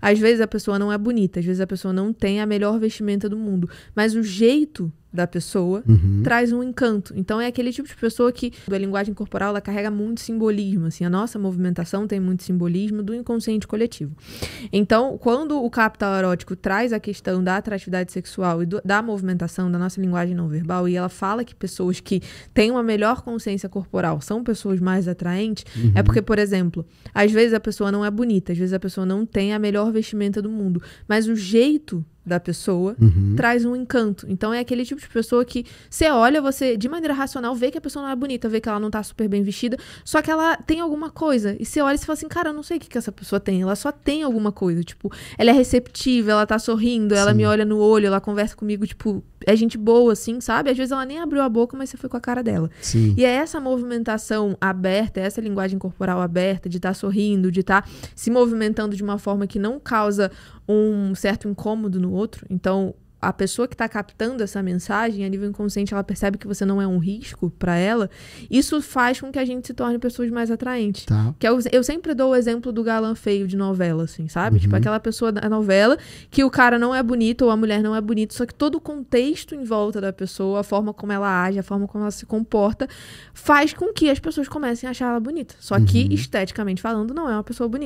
Às vezes a pessoa não é bonita, às vezes a pessoa não tem a melhor vestimenta do mundo, mas o jeito da pessoa Uhum. traz um encanto. Então é aquele tipo de pessoa que a linguagem corporal ela carrega muito simbolismo, assim, a nossa movimentação tem muito simbolismo do inconsciente coletivo. Então, quando o capital erótico traz a questão da atratividade sexual e do- da movimentação da nossa linguagem não verbal e ela fala que pessoas que têm uma melhor consciência corporal são pessoas mais atraentes, é porque, por exemplo, às vezes a pessoa não é bonita, às vezes a pessoa não tem a melhor vestimenta do mundo, mas o jeito da pessoa Uhum. traz um encanto. Então é aquele tipo de pessoa que você olha, você de maneira racional vê que a pessoa não é bonita, vê que ela não tá super bem vestida, só que ela tem alguma coisa. E você olha e você fala assim, cara, eu não sei o que, que essa pessoa tem, ela só tem alguma coisa. Tipo, ela é receptiva, ela tá sorrindo, ela Sim. me olha no olho, ela conversa comigo, tipo, é gente boa, assim, sabe? Às vezes ela nem abriu a boca, mas você foi com a cara dela. Sim. E é essa movimentação aberta, é essa linguagem corporal aberta, de estar sorrindo, de estar se movimentando de uma forma que não causa um certo incômodo no outro. Então, a pessoa que está captando essa mensagem, a nível inconsciente, ela percebe que você não é um risco para ela. Isso faz com que a gente se torne pessoas mais atraentes. Tá. Que eu, eu sempre dou o exemplo do galã feio de novela, assim, sabe? Uhum. Tipo, aquela pessoa da novela que o cara não é bonito ou a mulher não é bonita, só que todo o contexto em volta da pessoa, a forma como ela age, a forma como ela se comporta, faz com que as pessoas comecem a achar ela bonita. Só que, Uhum. esteticamente falando, não é uma pessoa bonita.